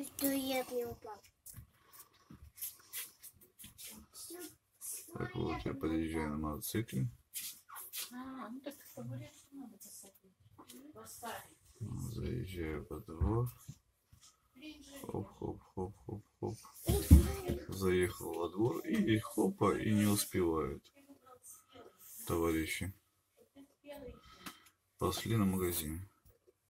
Не упал. Так вот, я подъезжаю на мотоцикле. А, ну так надо посадить. Поставить. Заезжаю во двор. Хоп, хоп, хоп, хоп, хоп. Заехал во двор и хопа, и не успевают товарищи. Пошли на магазин.